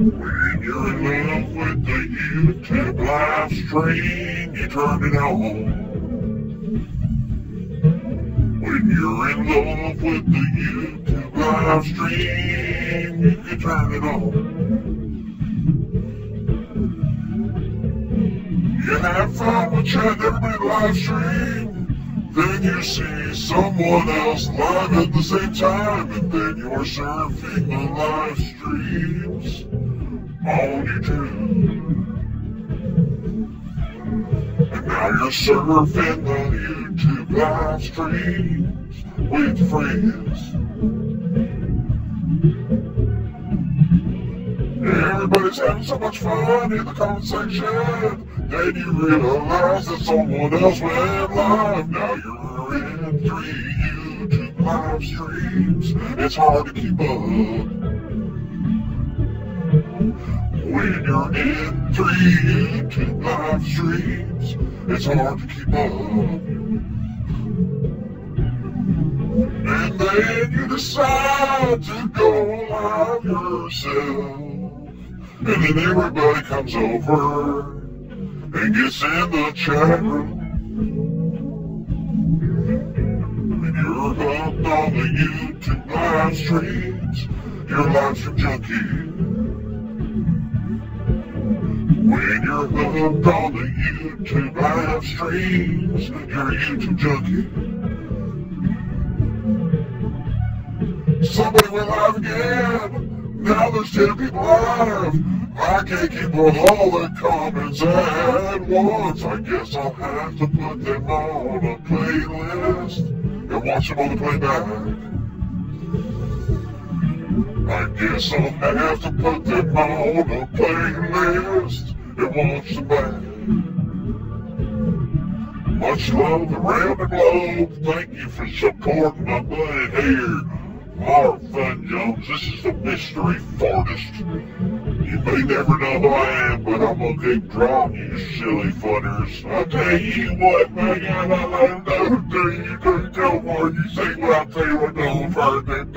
When you're in love with the YouTube live stream, you turn it on. When you're in love with the YouTube live stream, you turn it on. You have fun with everybody live stream. Then you see someone else live at the same time, and then you're surfing the live streams And now you're surfing the YouTube live streams with friends. Everybody's having so much fun in the comment section. Then you realize that someone else went live. Now you're in three YouTube live streams. It's hard to keep up. When you're in three YouTube live streams, it's hard to keep up. And then you decide to go live yourself. And then everybody comes over and gets in the chat room. When you're hooked on the YouTube live streams, you're live stream junkie. When you're hooked on the YouTube live streams, you're a YouTube junkie. Somebody went live again. Now there's 10 people live. I can't keep all the comments at once. I guess I'll have to put them on a playlist and watch them on the playback. I guess I'll have to put them on a playlist and watch them back. Much love around the globe. Thank you for supporting my buddy here. Mark Fun Jones, this is the mystery fartist. You may never know who I am, but I'm gonna keep drawing you silly funners. I tell you what, man, I don't know, you can't tell why you say what I tell you, I don't first and